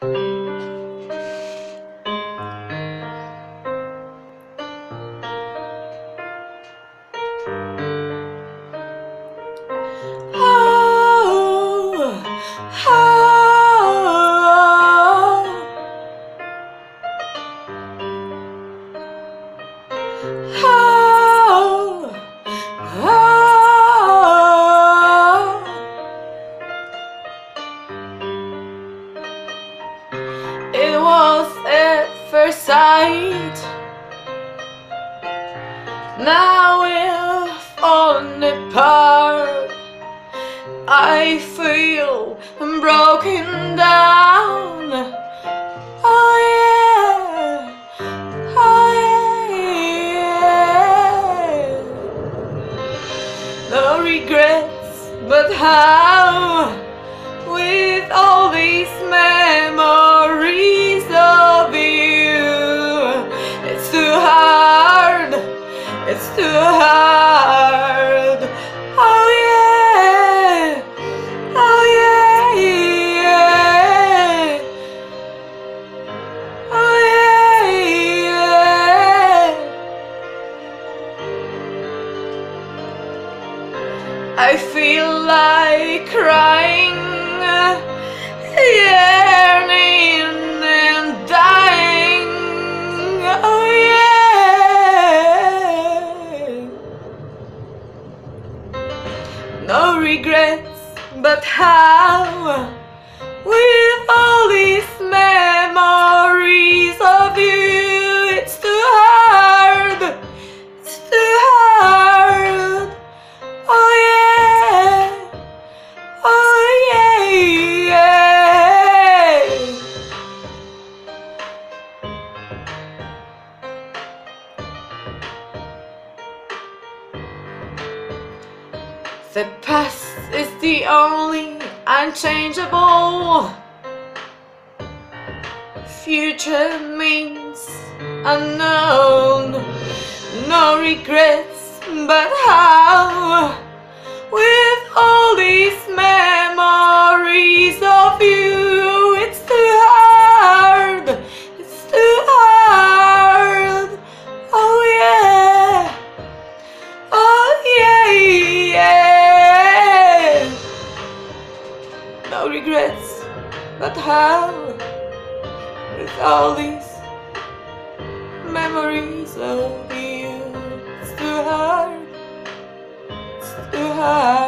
It first sight. Now we're falling apart. I feel broken down. Oh yeah, oh yeah. No regrets, but how? I feel like crying, yearning and dying. Oh yeah. No regrets, but how? With all these memories The past is the only unchangeable. Future means unknown. No regrets, but how? No regrets, but how? With all these memories of you, it's too hard. It's too hard.